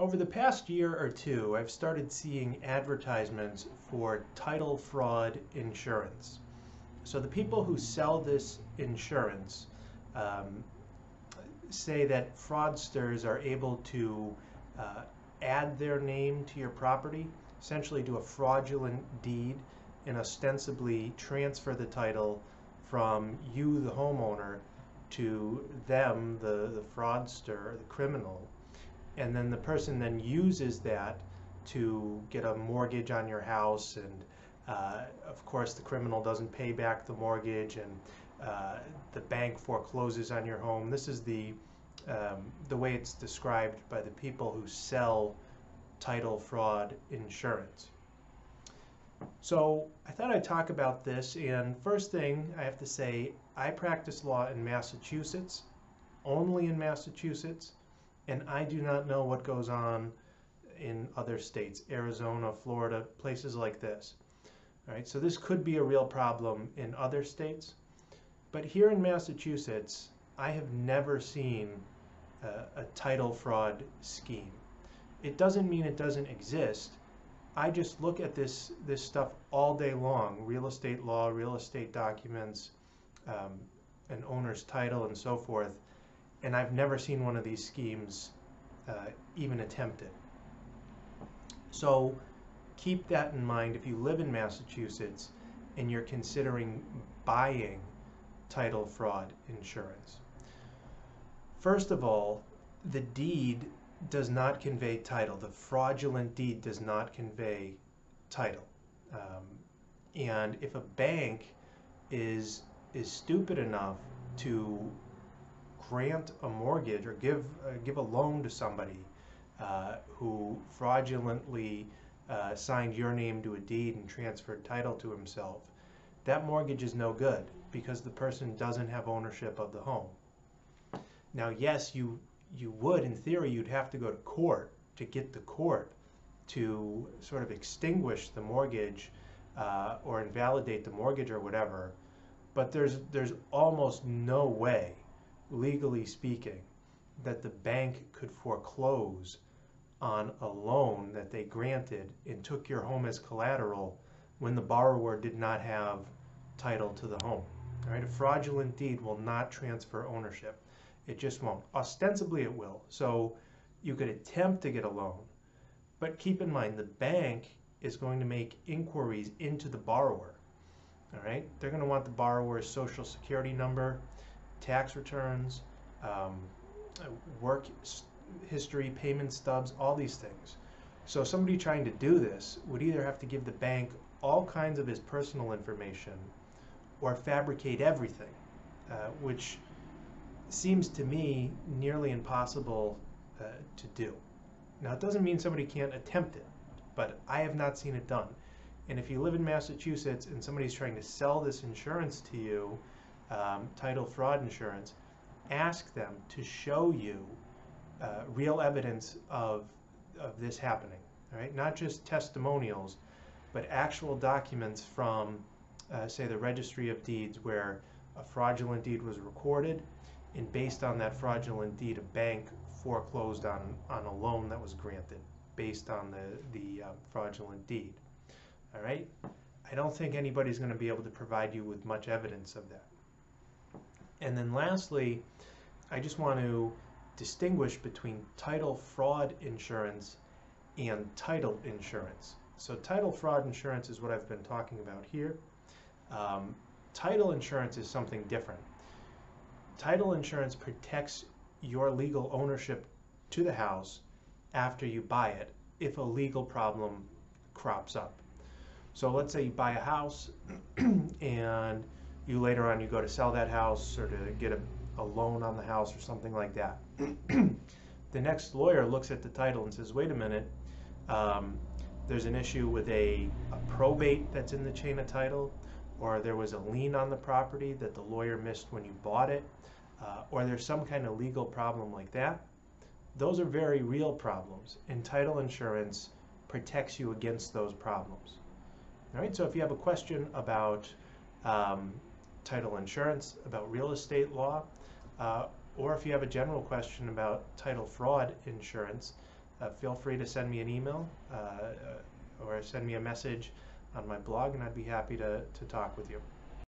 Over the past year or two, I've started seeing advertisements for title fraud insurance. So the people who sell this insurance um, say that fraudsters are able to uh, add their name to your property, essentially do a fraudulent deed, and ostensibly transfer the title from you, the homeowner, to them, the, the fraudster, the criminal, and then the person then uses that to get a mortgage on your house and uh, of course the criminal doesn't pay back the mortgage and uh, the bank forecloses on your home. This is the um, the way it's described by the people who sell title fraud insurance. So I thought I'd talk about this and first thing I have to say I practice law in Massachusetts only in Massachusetts and I do not know what goes on in other states, Arizona, Florida, places like this. All right, so this could be a real problem in other states. But here in Massachusetts, I have never seen a, a title fraud scheme. It doesn't mean it doesn't exist. I just look at this, this stuff all day long, real estate law, real estate documents, um, an owner's title, and so forth and I've never seen one of these schemes uh, even attempted. So keep that in mind if you live in Massachusetts and you're considering buying title fraud insurance. First of all, the deed does not convey title. The fraudulent deed does not convey title. Um, and if a bank is is stupid enough to grant a mortgage or give uh, give a loan to somebody uh, who fraudulently uh, signed your name to a deed and transferred title to himself, that mortgage is no good because the person doesn't have ownership of the home. Now, yes, you you would, in theory, you'd have to go to court to get the court to sort of extinguish the mortgage uh, or invalidate the mortgage or whatever. But there's there's almost no way legally speaking, that the bank could foreclose on a loan that they granted and took your home as collateral when the borrower did not have title to the home. All right, a fraudulent deed will not transfer ownership. It just won't. Ostensibly, it will. So you could attempt to get a loan, but keep in mind the bank is going to make inquiries into the borrower. All right, they're going to want the borrower's social security number, tax returns, um, work history, payment stubs, all these things. So somebody trying to do this would either have to give the bank all kinds of his personal information or fabricate everything, uh, which seems to me nearly impossible uh, to do. Now, it doesn't mean somebody can't attempt it, but I have not seen it done. And if you live in Massachusetts and somebody's trying to sell this insurance to you, um, title fraud insurance, ask them to show you uh, real evidence of, of this happening. Right, not just testimonials, but actual documents from, uh, say, the Registry of Deeds where a fraudulent deed was recorded, and based on that fraudulent deed, a bank foreclosed on, on a loan that was granted based on the, the uh, fraudulent deed. All right? I don't think anybody's going to be able to provide you with much evidence of that. And then lastly, I just want to distinguish between title fraud insurance and title insurance. So title fraud insurance is what I've been talking about here. Um, title insurance is something different. Title insurance protects your legal ownership to the house after you buy it if a legal problem crops up. So let's say you buy a house and you later on you go to sell that house or to get a, a loan on the house or something like that. the next lawyer looks at the title and says, wait a minute, um, there's an issue with a, a probate that's in the chain of title, or there was a lien on the property that the lawyer missed when you bought it, uh, or there's some kind of legal problem like that. Those are very real problems, and title insurance protects you against those problems. All right, so if you have a question about um, title insurance, about real estate law, uh, or if you have a general question about title fraud insurance, uh, feel free to send me an email uh, or send me a message on my blog, and I'd be happy to, to talk with you.